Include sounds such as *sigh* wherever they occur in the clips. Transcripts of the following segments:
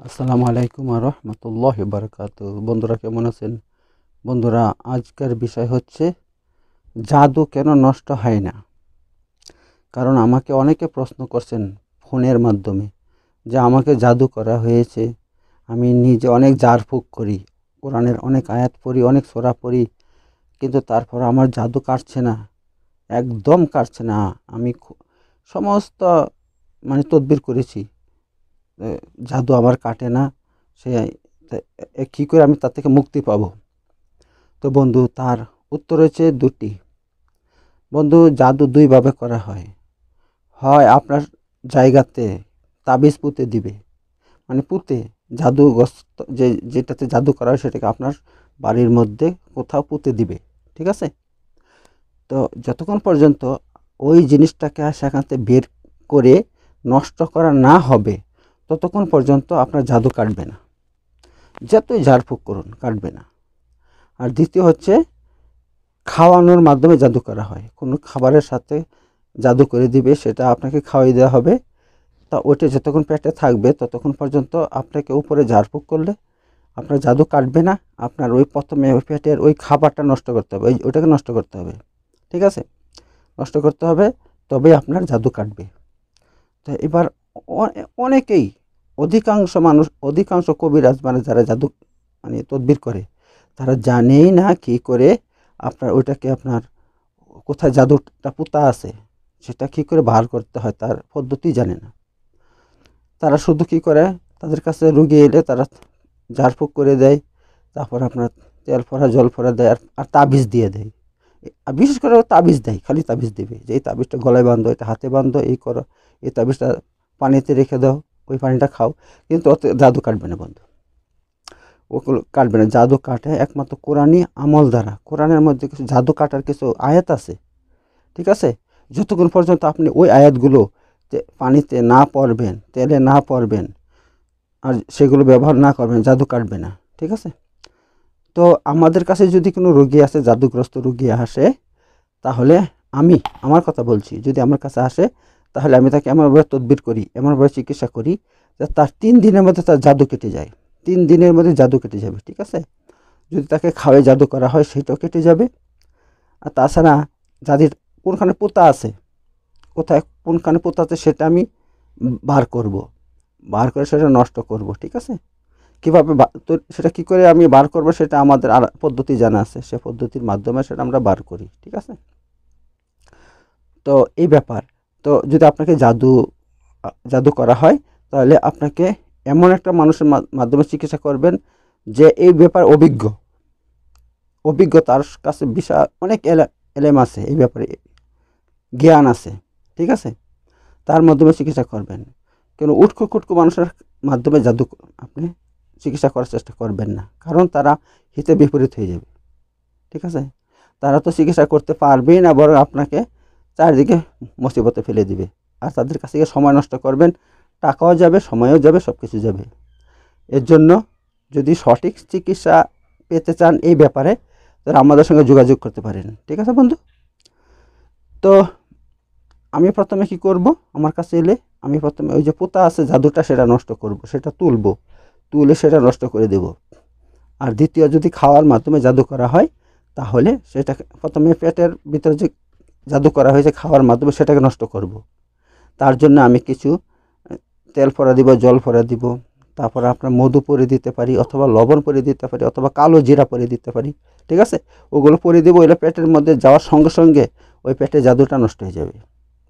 আসসালামু আলাইকুম আর রহমতুল্লাহ বারকাত বন্ধুরা কেমন আছেন? বন্ধুরা, আজকের বিষয় হচ্ছে, জাদু কেন নষ্ট হয় না? কারণ আমাকে অনেকে প্রশ্ন করছেন ফোনের মাধ্যমে যে আমাকে জাদু করা হয়েছে, আমি নিজে অনেক জারফুক করি, কোরআনের অনেক আয়াত পড়ি, অনেক সোরা পড়ি, কিন্তু তারপর আমার জাদু কাটছে না, একদম কাটছে না। আমি সমস্ত মানে তদবির করেছি। জাদু আমার কাটে না, সে কী করে আমি তার থেকে মুক্তি পাব? তো বন্ধু, তার উত্তর হচ্ছে দুটি। বন্ধু, জাদু দুইভাবে করা হয়। হয় আপনার জায়গাতে তাবিজ পুঁতে দিবে। মানে পুঁতে জাদুগ্রস্ত যে, যেটাতে জাদু করা হয় সেটাকে আপনার বাড়ির মধ্যে কোথাও পুঁতে দিবে, ঠিক আছে? তো যতক্ষণ পর্যন্ত ওই জিনিসটাকে সেখান থেকে বের করে নষ্ট করা না হবে ততক্ষণ পর্যন্ত আপনার জাদু কাটবে না। যতই ঝাড়ফুঁক করুন, কাটবে না। আর দ্বিতীয় হচ্ছে, খাওয়ানোর মাধ্যমে জাদু করা হয়। কোনো খাবারের সাথে জাদু করে দিবে, সেটা আপনাকে খাওয়াই দেওয়া হবে। তা ওইটা যতক্ষণ পেটে থাকবে, ততক্ষণ পর্যন্ত আপনাকে উপরে ঝাড়ফুঁক করলে আপনার জাদু কাটবে না। আপনার ওই প্রথমে ওই পেটের ওই খাবারটা নষ্ট করতে হবে, ওই ওইটাকে নষ্ট করতে হবে। ঠিক আছে? নষ্ট করতে হবে, তবেই আপনার জাদু কাটবে। তো এবার অনেকেই, অধিকাংশ মানুষ, অধিকাংশ কবিরাজ মানে যারা জাদু মানে তদবির করে, তারা জানেই না কি করে আপনার, ওইটাকে আপনার কোথায় জাদুটা পুঁতা আছে, সেটা কী করে বার করতে হয় তার পদ্ধতি জানে না। তারা শুধু কি করে, তাদের কাছে রুগী এলে তারা ঝাড়ফুঁক করে দেয়, তারপর আপনার তেল ফোড়া, জল ফোড়া দেয়, আর তাবিজ দিয়ে দেয়। আর বিশেষ করে তাবিজ দেয়, খালি তাবিজ দেবে, যে এই তাবিজটা গলায় বাঁধো, এটা হাতে বাঁধো, এই করো, এই তাবিজটা পানিতে রেখে দাও, ওই পানিটা খাও। কিন্তু অত জাদু কাটবে না বন্ধু। ওগুলো কাটবে না, জাদু কাটে একমাত্র কোরআনই আমল দ্বারা। কোরআনের মধ্যে কিছু জাদু কাটার কিছু আয়াত আছে। ঠিক আছে? যতক্ষণ পর্যন্ত আপনি ওই আয়াতগুলো পানিতে না পড়বেন, তেলে না পড়বেন, আর সেগুলো ব্যবহার না করবেন, জাদু কাটবে না। ঠিক আছে? তো আমাদের কাছে যদি কোনো রোগী আসে, জাদুগ্রস্ত রোগী আসে, তাহলে আমি, আমার কথা বলছি, যদি আমার কাছে আসে তাহলে আমি তাকে এমনভাবে তদবির করি এমনভাবে চিকিৎসা করি যে তার তিন দিনের মধ্যে তার জাদু কেটে যায়। তিন দিনের মধ্যে জাদু কেটে যাবে, ঠিক আছে? যদি তাকে খাওয়াই জাদু করা হয়, সেটাও কেটে যাবে। আর তাছাড়া যাদের কোনখানে পোতা আছে, কোথায় কোনখানে পোতা আছে সেটা আমি বার করব। বার করে সেটা নষ্ট করব, ঠিক আছে? কীভাবে তো সেটা কী করে আমি বার করব সেটা আমাদের আর পদ্ধতি জানা আছে। সে পদ্ধতির মাধ্যমে সেটা আমরা বার করি, ঠিক আছে? তো এই ব্যাপার। তো যদি আপনাকে জাদু জাদু করা হয়, তাহলে আপনাকে এমন একটা মানুষের মাধ্যমে চিকিৎসা করবেন যে এই ব্যাপার অভিজ্ঞ। অভিজ্ঞ তার কাছে বিশাল অনেক এলে- এলেম আছে এই ব্যাপারে, জ্ঞান আছে, ঠিক আছে? তার মাধ্যমে চিকিৎসা করবেন। কেন উটকো কুটকো মানুষের মাধ্যমে জাদু আপনি চিকিৎসা করার চেষ্টা করবেন না, কারণ তারা হিতে বিপরীত হয়ে যাবে, ঠিক আছে? তারা তো চিকিৎসা করতে পারবেই না বরং আপনাকে চারিদিকে মুসিবতে ফেলে দিবে। আর তাদের কাছে গিয়ে সময় নষ্ট করবেন, টাকাও যাবে, সময়ও যাবে সব কিছু যাবে। এর জন্য যদি সঠিক চিকিৎসা পেতে চান এই ব্যাপারে, তাহলে আমাদের সঙ্গে যোগাযোগ করতে পারেন। ঠিক আছে বন্ধু? তো আমি প্রথমে কি করব? আমার কাছে এলে আমি প্রথমে ওই যে পোতা আছে, জাদুটা সেটা নষ্ট করব, সেটা তুলবো। তুলে সেটা নষ্ট করে দেব। আর দ্বিতীয় যদি খাওয়ার মাধ্যমে জাদু করা হয়, তাহলে সেটা প্রথমে পেটের ভিতরে যে জাদু করা হয়েছে, খাওয়ার মাধ্যমে সেটাকে নষ্ট করব। তার জন্য আমি কিছু তেল ফোড়া দিব, জল ফোড়া দিব, তারপর আপনার মধু পরে দিতে পারি, অথবা লবণ পরে দিতে পারি, অথবা কালো জিরা পরে দিতে পারি, ঠিক আছে? ওগুলো পরে দেবো, ওইটা পেটের মধ্যে যাওয়ার সঙ্গে সঙ্গে ওই পেটে জাদুটা নষ্ট হয়ে যাবে।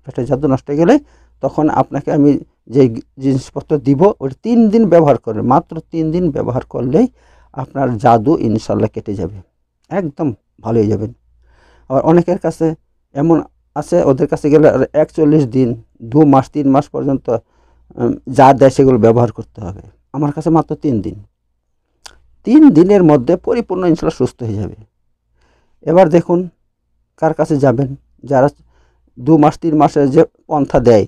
পেটের জাদু নষ্ট হয়ে গেলে তখন আপনাকে আমি যে জিনিসপত্র দিব, ওটা তিন দিন ব্যবহার করবেন মাত্র তিন দিন ব্যবহার করলেই আপনার জাদু ইনশাল্লাহ কেটে যাবে। একদম ভালো হয়ে যাবেন আবার অনেকের কাছে এমন আছে, ওদের কাছে গেলে একচল্লিশ দিন, দু মাস, তিন মাস পর্যন্ত যা দেয় সেগুলো ব্যবহার করতে হবে। আমার কাছে মাত্র তিন দিন। তিন দিনের মধ্যে পরিপূর্ণ ইনশাল্লাহ সুস্থ হয়ে যাবে। এবার দেখুন কার কাছে যাবেন, যারা দু মাস, তিন মাসের যে পন্থা দেয়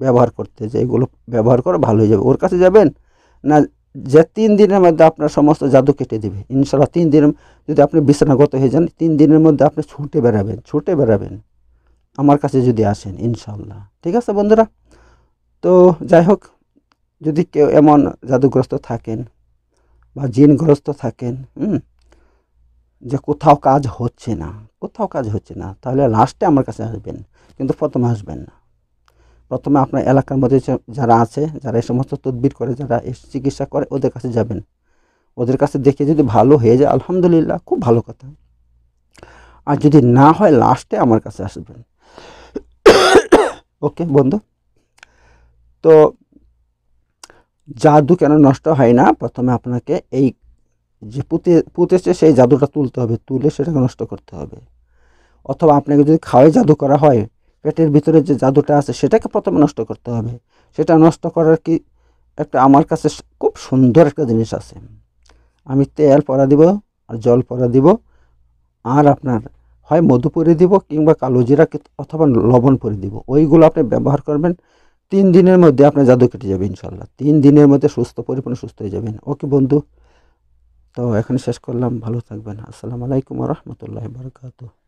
ব্যবহার করতে, যে এগুলো ব্যবহার করে ভালো হয়ে যাবে। ওর কাছে যাবেন না যে তিন দিনের মধ্যে আপনার সমস্ত জাদু কেটে দেবে। ইনশাল্লাহ তিন দিন যদি আপনি বিছানাগত হয়ে যান, তিন দিনের মধ্যে আপনি ছুটে বেড়াবেন ছুটে বেড়াবেন। আমার কাছে যদি আসেন ইনশাল্লাহ ঠিক আছে বন্ধুরা? তো যাই হোক, যদি কেউ এমন জাদুগ্রস্ত থাকেন বা জিনগ্রস্ত থাকেন, হুম, যে কোথাও কাজ হচ্ছে না, কোথাও কাজ হচ্ছে না, তাহলে লাস্টে আমার কাছে আসবেন, কিন্তু প্রথমে আসবেন না। প্রথমে আপনার এলাকার মধ্যে যারা আছে, যারা এই সমস্ত তদবির করে, যারা চিকিৎসা করে, ওদের কাছে যাবেন। ওদের কাছে দেখে যদি ভালো হয়ে যায়, আলহামদুলিল্লাহ, খুব ভালো কথা। আর যদি না হয় লাস্টে আমার কাছে আসবেন। *coughs* ওকে বন্ধু? তো জাদু কেন নষ্ট হয় না? প্রথমে আপনাকে এই যে পুঁতে পুঁতেছে সেই জাদুটা তুলতে হবে। তুলে সেটাকে নষ্ট করতে হবে। অথবা আপনাকে যদি খাওয়াই জাদু করা হয় পেটের ভিতরে যে জাদুটা আছে, সেটাকে প্রথমে নষ্ট করতে হবে। সেটা নষ্ট করার কি একটা আমার কাছে খুব সুন্দর একটা জিনিস আছে। আমি তেল পরা দিব আর জল পরা দিব। আর আপনার হয় মধু পরে দিব কিংবা কালো জিরা অথবা লবণ পরে দিব। ওইগুলো আপনি ব্যবহার করবেন। তিন দিনের মধ্যে আপনার জাদু কেটে যাবে ইনশাল্লাহ তিন দিনের মধ্যে সুস্থ, পরিপূর্ণ, সুস্থ হয়ে যাবেন। ওকে বন্ধু, তো এখানে শেষ করলাম। ভালো থাকবেন। আসসালামু আলাইকুম রহমতুল্লাহ বারকাতুহ।